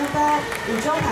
拜拜五张牌